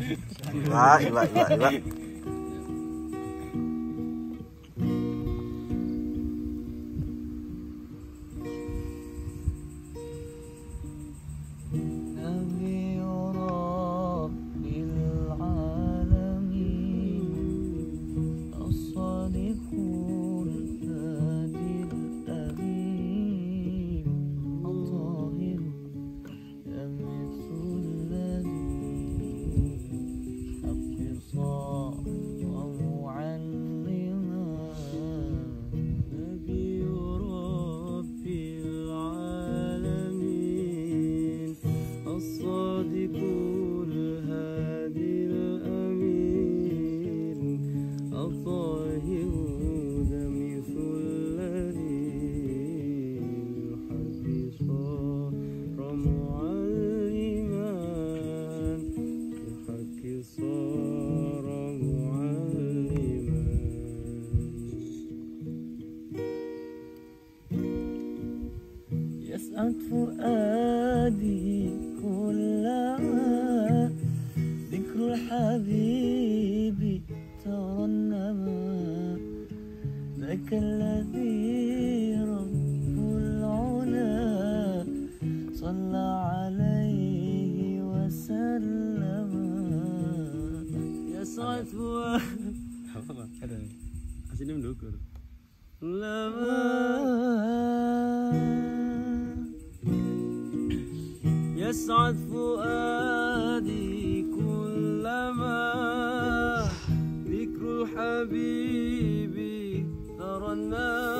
来わ、あいわ。いわ。يسعد فؤادي كلما ذكر الحبيب ترنما ذاك الذي رب العلا صلى عليه وسلم. يسعد فؤادي Aslinya mendukur. يسعد فؤادي كلما ذكر الحبيب ترنما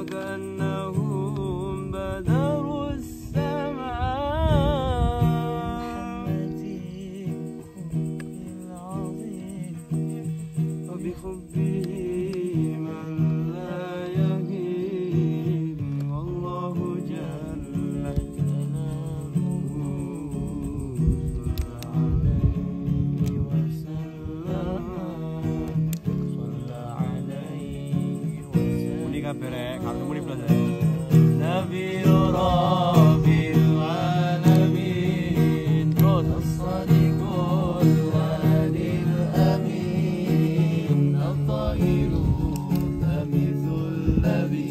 وكأنهم بدروا السماء. بحماتهم العظيم. وبحبهم بريك عرفوني نبي ربي العالمين الصديق الوالي الامين الطائر ثمث الذي